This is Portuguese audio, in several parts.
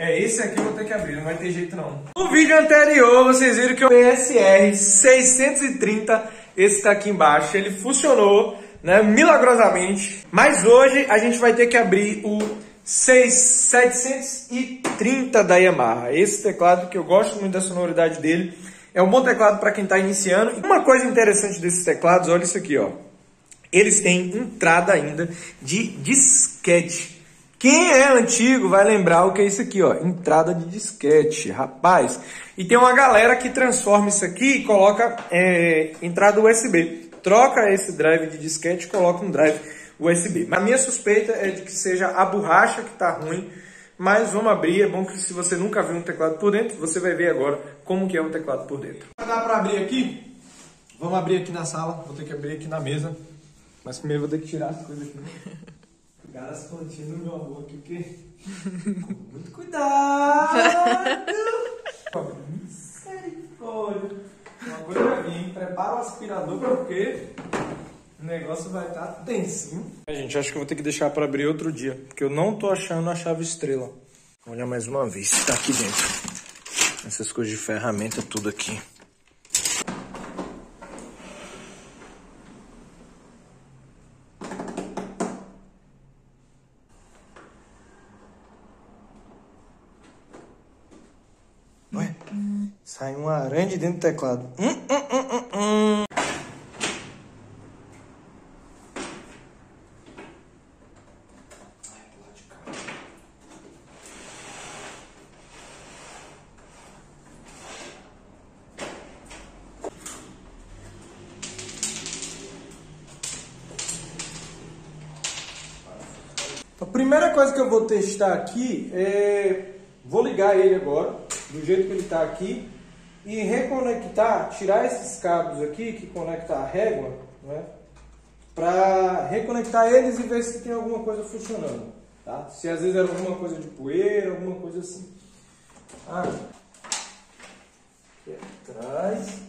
É, esse aqui eu vou ter que abrir, não vai ter jeito não. No vídeo anterior, vocês viram que o PSR 630, esse tá aqui embaixo, ele funcionou, né, milagrosamente. Mas hoje a gente vai ter que abrir o 6, 730 da Yamaha. Esse teclado que eu gosto muito da sonoridade dele. É um bom teclado para quem está iniciando. E uma coisa interessante desses teclados, olha isso aqui, ó. Eles têm entrada ainda de disquete. Quem é antigo vai lembrar o que é isso aqui, ó. Entrada de disquete, rapaz. E tem uma galera que transforma isso aqui e coloca é, entrada USB. Troca esse drive de disquete e coloca um drive USB. A minha suspeita é de que seja a borracha que está ruim, mas vamos abrir. É bom que se você nunca viu um teclado por dentro, você vai ver agora como que é um teclado por dentro. Dá para abrir aqui? Vamos abrir aqui na sala, vou ter que abrir aqui na mesa. Mas primeiro vou ter que tirar as coisas aqui. Pegar as no meu amor aqui, porque... Com muito cuidado! Misericórdia! Uma coisa pra mim, prepara o aspirador porque o negócio vai estar tá. É, gente, acho que eu vou ter que deixar para abrir outro dia, porque eu não tô achando a chave estrela. Olha mais uma vez, tá aqui dentro. Essas coisas de ferramenta, tudo aqui. Sai uma aranha de dentro do teclado. Hum, hum, hum, hum, hum. A primeira coisa que eu vou testar aqui é... Vou ligar ele agora, do jeito que ele está aqui, e reconectar, tirar esses cabos aqui que conectam a régua, né? Para reconectar eles e ver se tem alguma coisa funcionando, tá? Se às vezes era alguma coisa de poeira, alguma coisa assim. Ah, aqui atrás...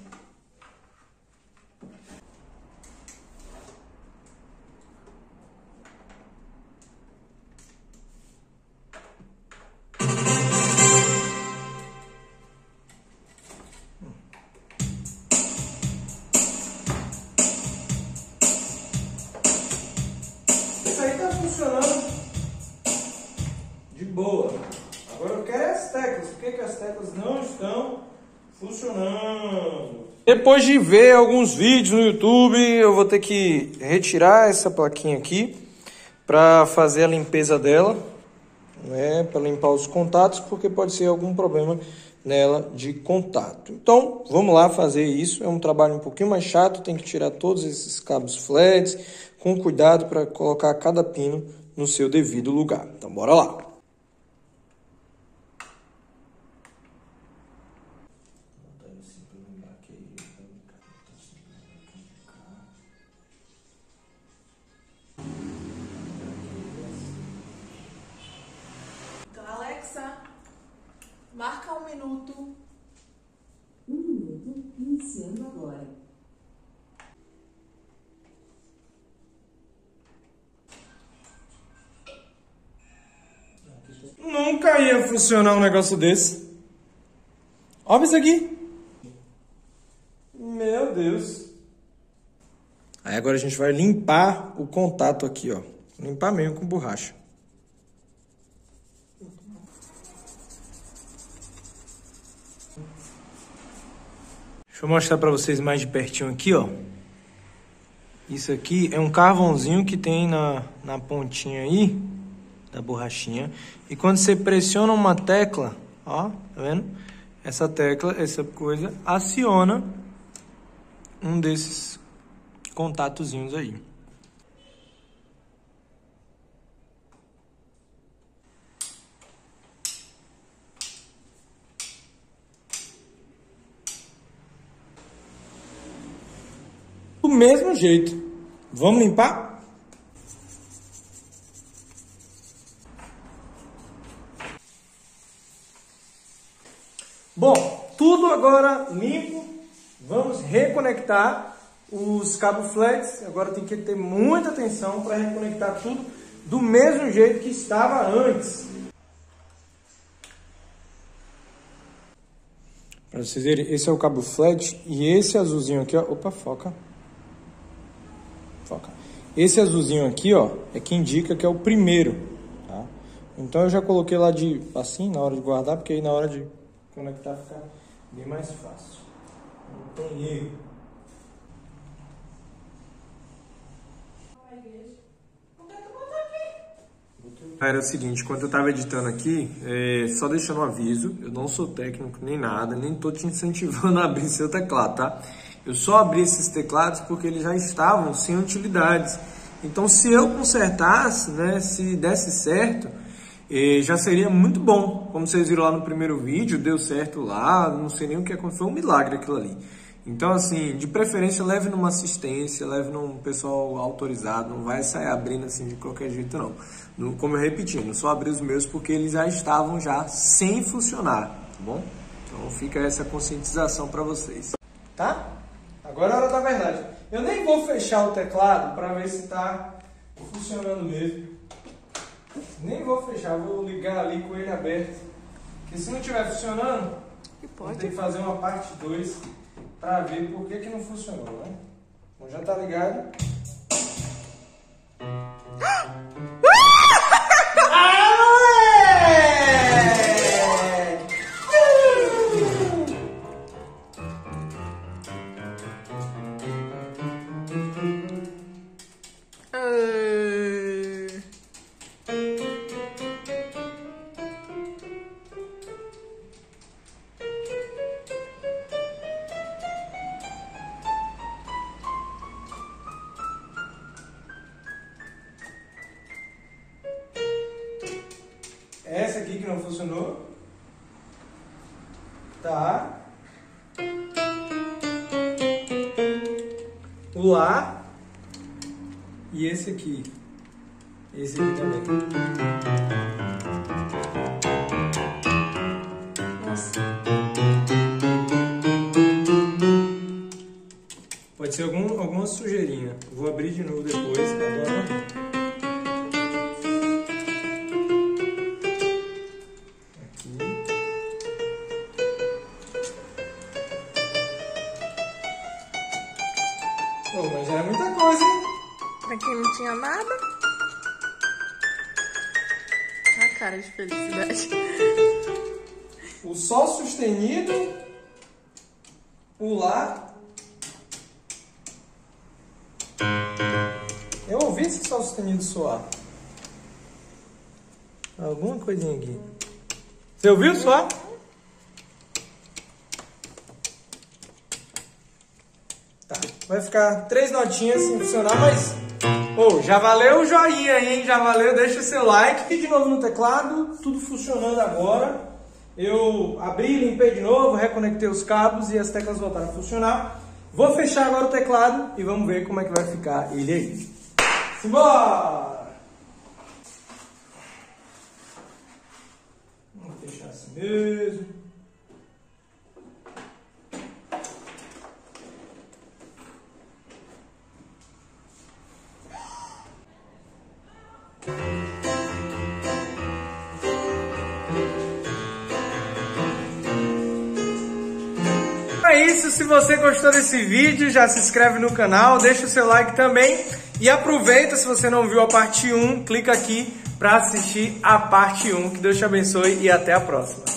funcionando? Depois de ver alguns vídeos no YouTube, eu vou ter que retirar essa plaquinha aqui para fazer a limpeza dela, né, para limpar os contatos, porque pode ser algum problema nela de contato. Então, vamos lá fazer isso. É um trabalho um pouquinho mais chato, tem que tirar todos esses cabos flats com cuidado para colocar cada pino no seu devido lugar. Então, bora lá. Minuto. Um minuto iniciando agora. Nunca ia funcionar um negócio desse. Olha isso aqui. Meu Deus. Aí agora a gente vai limpar o contato aqui, ó. Limpar mesmo com borracha. Deixa eu mostrar para vocês mais de pertinho aqui, ó. Isso aqui é um carvãozinho que tem na, na pontinha aí da borrachinha. E quando você pressiona uma tecla, ó, tá vendo? Essa tecla, essa coisa, aciona um desses contatozinhos aí. Mesmo jeito. Vamos limpar? Bom, tudo agora limpo. Vamos reconectar os cabos flats. Agora tem que ter muita atenção para reconectar tudo do mesmo jeito que estava antes. Para vocês verem, esse é o cabo flat e esse azulzinho aqui, ó. Opa, foca. Esse azulzinho aqui, ó, é que indica que é o primeiro, tá? Então eu já coloquei lá de assim na hora de guardar, porque aí na hora de conectar fica bem mais fácil. Não tem erro. Era o seguinte, quando eu estava editando aqui, é, só deixando um aviso, eu não sou técnico nem nada, nem estou te incentivando a abrir seu teclado, tá? Eu só abri esses teclados porque eles já estavam sem utilidades. Então, se eu consertasse, né, se desse certo, eh, já seria muito bom. Como vocês viram lá no primeiro vídeo, deu certo lá, não sei nem o que aconteceu, foi um milagre aquilo ali. Então, assim, de preferência, leve numa assistência, leve num pessoal autorizado, não vai sair abrindo assim de qualquer jeito, não. No, como eu repeti, não só abri os meus porque eles já estavam já sem funcionar, tá bom? Então fica essa conscientização para vocês. Tá? Agora é a hora da verdade. Eu nem vou fechar o teclado para ver se está funcionando mesmo. Nem vou fechar, vou ligar ali com ele aberto. Porque se não estiver funcionando, vou ter que fazer uma parte 2 para ver por que, que não funcionou, né? Então já tá ligado. Não funcionou. Tá. O Lá. E esse aqui. Esse aqui também. Pode ser algum, alguma sujeirinha. Vou abrir de novo depois. Agora. Aqui. Pô, mas já é muita coisa, hein? Pra quem não tinha nada. A cara de felicidade. O Sol sustenido, o Lá. Eu ouvi esse Sol sustenido soar. Alguma coisinha aqui. Você ouviu só? Tá. Vai ficar três notinhas sem funcionar, mas. Ô, já valeu o joinha aí, hein? Já valeu, deixa o seu like. E de novo no teclado, tudo funcionando agora. Eu abri, limpei de novo, reconectei os cabos e as teclas voltaram a funcionar. Vou fechar agora o teclado e vamos ver como é que vai ficar ele aí. Simbora! Vamos fechar assim mesmo. É isso, se você gostou desse vídeo, já se inscreve no canal, deixa o seu like também e aproveita, se você não viu a parte 1, clica aqui para assistir a parte 1. Que Deus te abençoe e até a próxima.